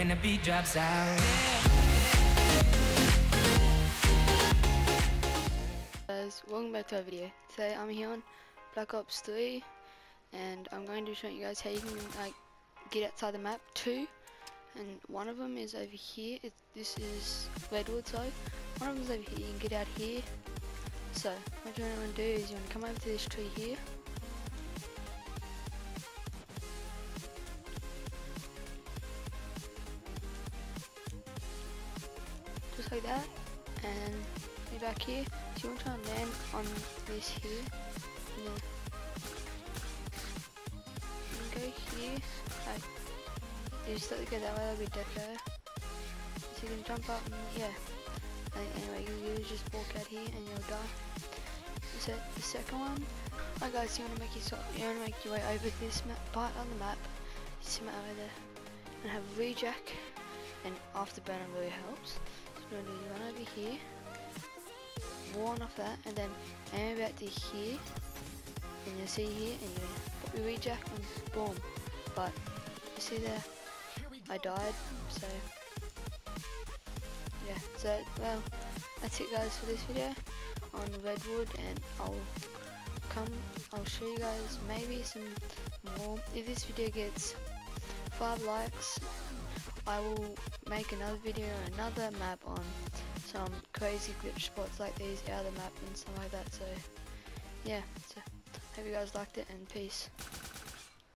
when the beat drops out. guys, welcome back to our video. Today I'm here on Black Ops 3 and I'm going to show you guys how you can like get outside the map too. And one of them is over here. It, this is Redwood so one of them is over here. You can get out here. So what you want to do is you want to come over to this tree here like that. And be back here. So you want to land on this here. And then and go here. Like you just have to go that way that'll be dead there so you can jump up and yeah. And anyway you, just walk out here and you'll die. So the second one? Alright guys, you want to make yourself, you want to make your way over this part on the map, sit over there, and have rejack, and afterburner really helps. Here, one off that, and then aim back to here, and you'll see here, and you put your rejack, and boom. But you see there, I died, so yeah. So well, that's it guys for this video on Redwood, and I'll come I'll show you guys maybe some more if this video gets five likes I will make another video another map on some crazy glitch spots like these out of the map and stuff like that so yeah so hope you guys liked it and peace